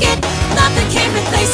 take it, nothing came replace.